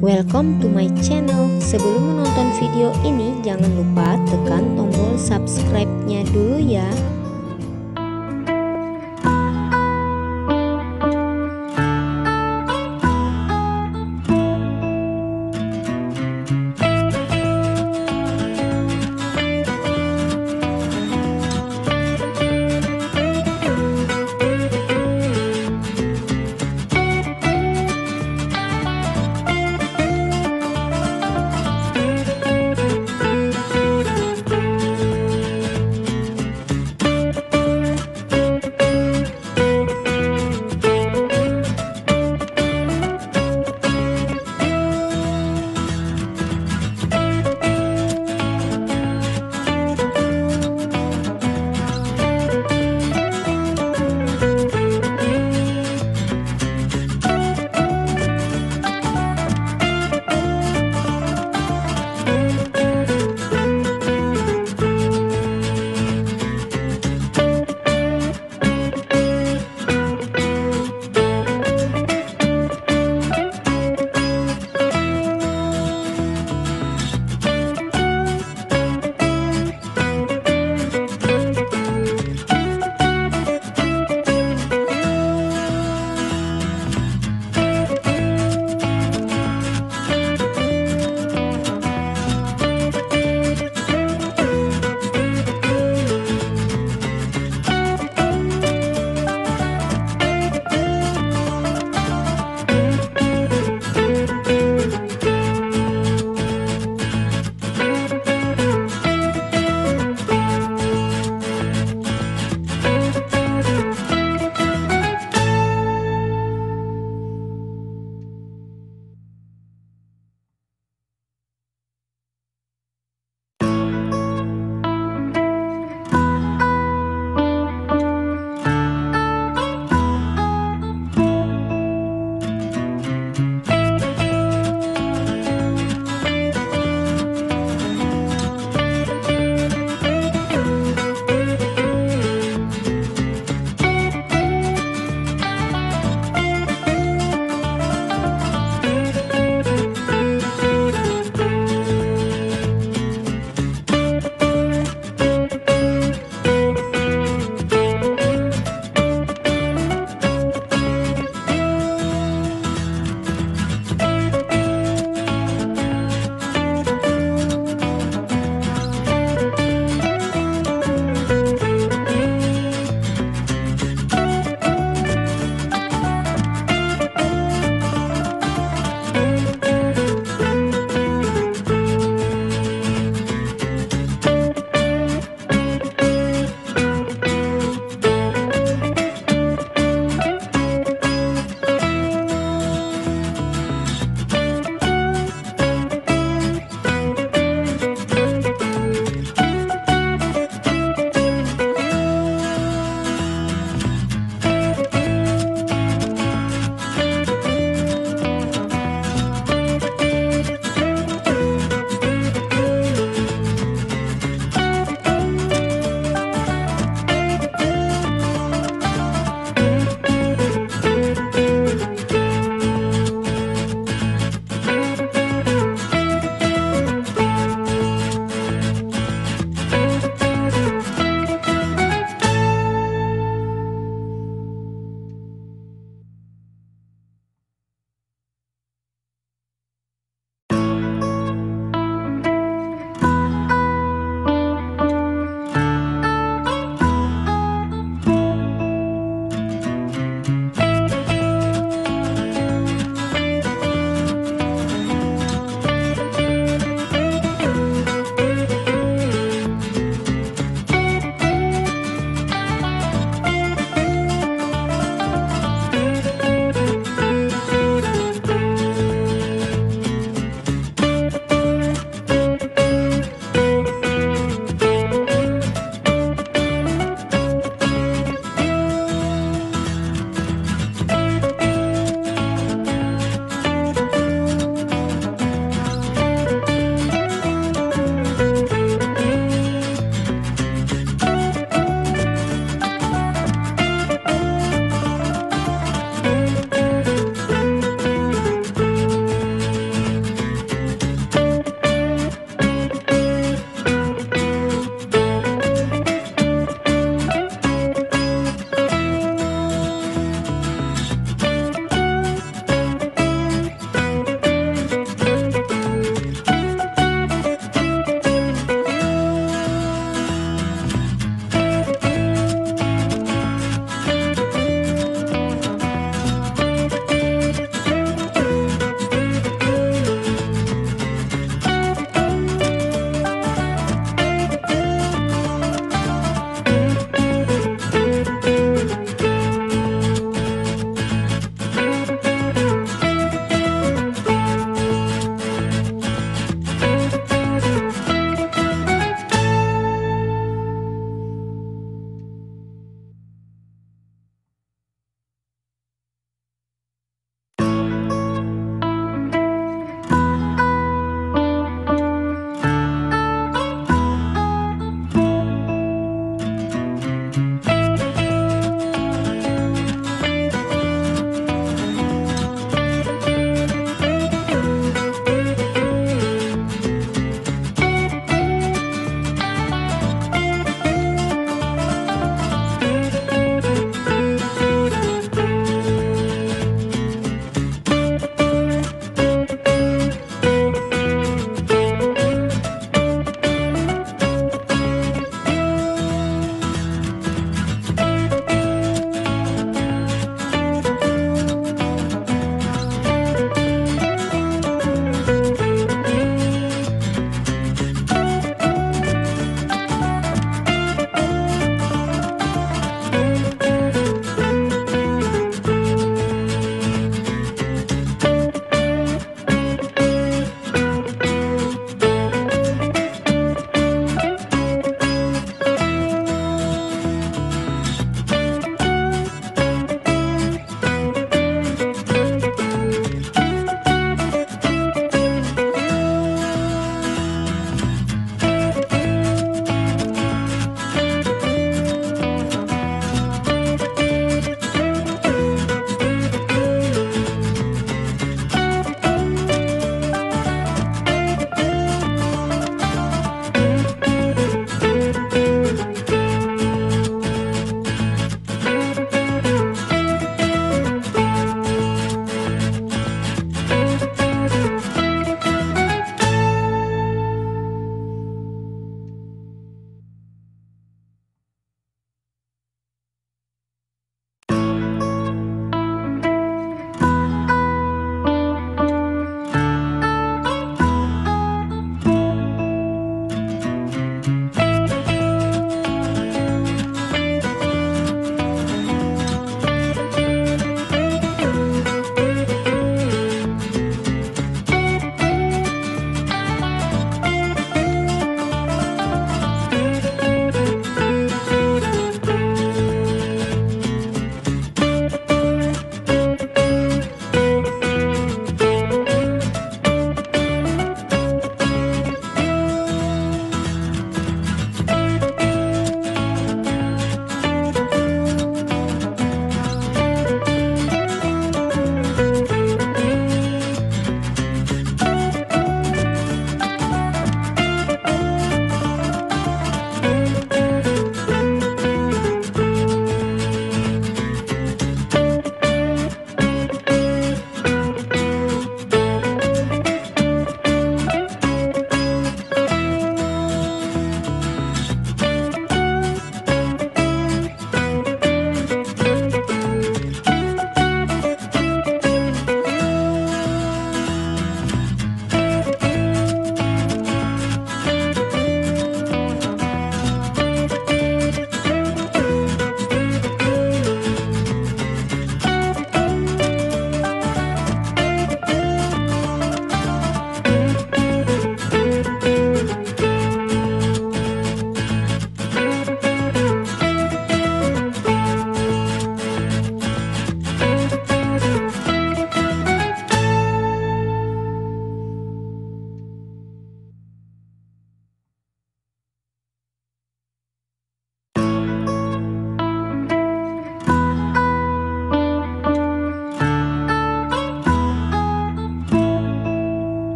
Welcome to my channel. Sebelum menonton video ini Jangan lupa tekan tombol subscribe-nya dulu ya.